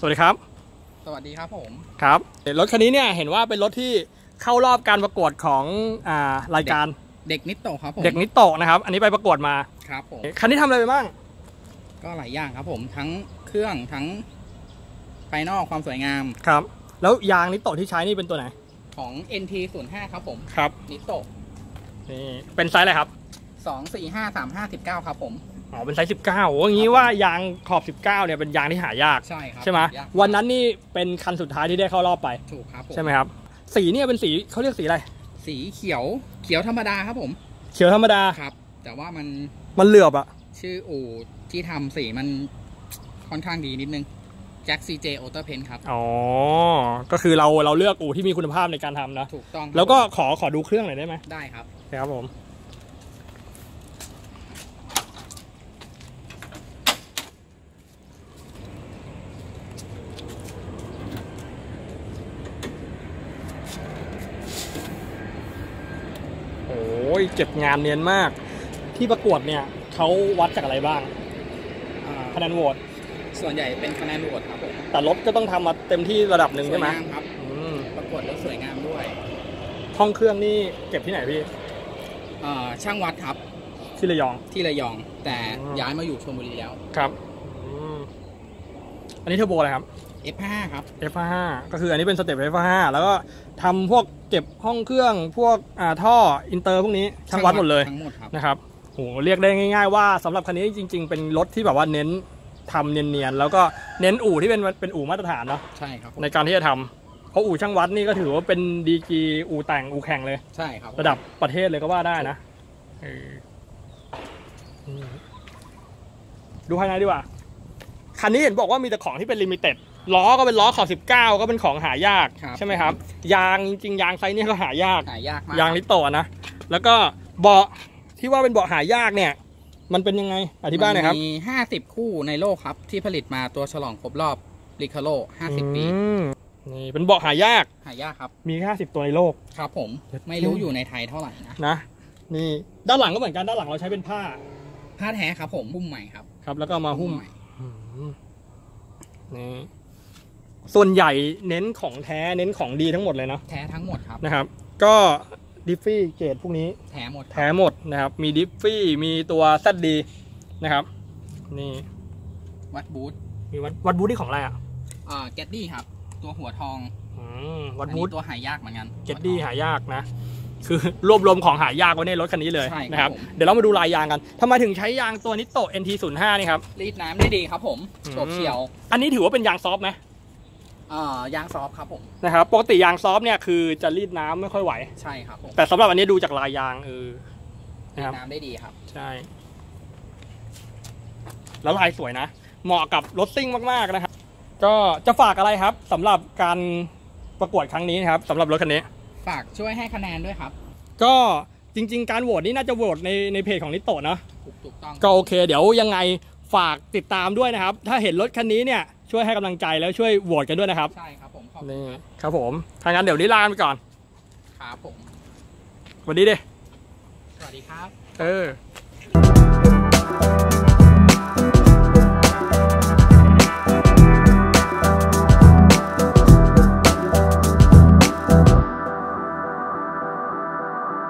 ผม ครับรถคันนี้เนี่ยเห็นว่าเป็นรถที่เข้ารอบการประกวดของอ่ารายการ Deknitto ครับผม Deknitto นะครับ อันนี้ไปประกวดมาครับผมคันนี้ทำอะไรไปบ้าง ก็หลายอย่างครับผมทั้งเครื่องทั้งภายนอกความสวยงามครับ แล้วยาง Nitto ที่ใช้นี่เป็นตัวไหน ของ NT 0 5ครับผมครับ Nittoนี่เป็นไซส์อะไรครับ 2 4 5 3 5 19 ครับผม อ๋อเป็นไซส์19โอ้อย่างนี้ว่ายางขอบ19เนี่ยเป็นยางที่หายากใช่ครับใช่ไหมยากวันนั้นนี่เป็นคันสุดท้ายที่ได้เข้ารอบไป ถูกครับผมใช่ไหมครับ สีเนี่ยเป็นสีเขาเรียกสีอะไร สีเขียวเขียวธรรมดาครับผม เขียวธรรมดาครับ แต่ว่ามันมันเหลือบอะชื่ออู่ที่ทำสีมันค่อนข้างดีนิดนึง Jack CJ Auto Paint ครับอ๋อก็คือเราเราเลือกอู่ที่มีคุณภาพในการทำนะถูกต้องครับแล้วก็ขอขอดูเครื่องหน่อยได้ไหมได้ครับครับผม โอ้ ยเก็บงานเนียนมาก ที่ประกวดเนี่ยเขาวัดจากอะไรบ้างอ่าคะแนนโหวตส่วนใหญ่เป็นคะแนนโหวตครับผมแต่รถก็ต้องทำมาเต็มที่ระดับหนึ่งสวใช่ยไหมงามครับ อืมประกวดแล้วสวยงามด้วยห้องเครื่องนี่เก็บที่ไหนพี่อ่าช่างวัดครับที่ระยอง ที่ระยอง แต่อืมย้ายมาอยู่ชลบุรีแล้ว ครับอืมอันนี้เทอร์โบอะไรครับ F5 ครับ F5 ก็คืออันนี้เป็นสเต็ป F5 แล้วก็ทำพวก เก็บห้องเครื่องพวกอ่าท่ออินเตอร์พวกนี้ช่างวัดหมดเลยทั้งหมดครับนะครับโหเรียกได้ง่าย ๆ ว่าสำหรับคันนี้จริง ๆ เป็นรถที่แบบว่าเน้นทำเนียนๆแล้วก็เน้นอู่ที่เป็นเป็นอู่มาตรฐานเนาะใช่ครับผมในการที่จะทำเพราะอู่ช่างวัดนี่ก็ถือว่าเป็นดีกรีอู่แต่งอู่แข่งเลยใช่ครับระดับประเทศเลยก็ว่าได้นะเอออืมดูภายในดีกว่าคันนี้เห็นบอกว่ามีแต่ของที่เป็น limited ล้อก็เป็นล้อขอบ 19 ก็เป็นของหายากครับ ใช่ไหมครับ ยางจริงๆยางไซส์เนี้ก็หายาก หายากมากยาง Nitto นะ แล้วก็เบาะที่ว่าเป็นเบาะหายากเนี่ย มันเป็นยังไงอธิบายหน่อยครับมี50คู่ในโลกครับ ที่ผลิตมาตัวฉลองครบรอบริคาโล50ปี อืมนี่เป็นเบาะหายาก หายากครับ มีแค่50ตัวในโลก ครับผมไม่รู้อยู่ในไทยเท่าไหร่นะ นะ นี่ด้านหลังก็เหมือนกันด้านหลังเราใช้เป็นผ้าผ้าแท้ครับผมหุ้มใหม่ครับครับ แล้วก็มาหุ้ม ใหม่ อืมนี่ ส่วนใหญ่เน้นของแท้เน้นของดีทั้งหมดเลยเนาะแท้ทั้งหมดครับนะครับ ก็ดิฟฟี่เกรดพวกนี้แท้หมดครับแท้หมดนะครับ มีดิฟฟี่มีตัวซัดดีนะครับ นี่วัดบูธมีวัดวัดบูธที่ของอะไรอะอ่าแกดดี้ครับ ตัวหัวทองอืมวัดอันบูนี้ธตัวหายากเหมือนกันเจ็ดดี้หายากนะคือรวบรวมของหายากไว้ในรถคันนี้เลยใช่ครับนะครับผมเดี๋ยวเรามาดูลายยางกันทำไมถึงใช้ยางตัวนิโต NT05 นี่ครับ รีดน้ำได้ดีครับผมอืมโฉบเฉียว อันนี้ถือว่าเป็นยาง soft ไหมอ่า ยาง soft ครับผมนะครับปกติยาง soft เนี่ยคือจะรีดน้ำไม่ค่อยไหว ใช่ครับผมแต่สำหรับอันนี้ดูจากลายยางเออนะครับน้ำได้ดีครับ ใช่ แล้วลายสวยนะ เหมาะกับรถซิ่งมากๆนะครับ ก็จะฝากอะไรครับสำหรับการประกวดครั้งนี้นะครับสำหรับรถคันนี้ ฝากช่วยให้คะแนนด้วยครับ ก็จริง ๆ การโหวตนี่น่าจะโหวตในในเพจของ Nitto เนอะถูกถูกต้องก็โอเค เดี๋ยวยังไงฝากติดตามด้วยนะครับ ถ้าเห็นรถคันนี้เนี่ย ช่วยให้กำลังใจแล้วช่วยโหวตกันด้วยนะครับใช่ครับผมขอบคุณนี่ครับครับผมทางนั้นเดี๋ยวนี้ลาไปก่อนครับผมสวันนี้ดิสวัสดีครับ เออ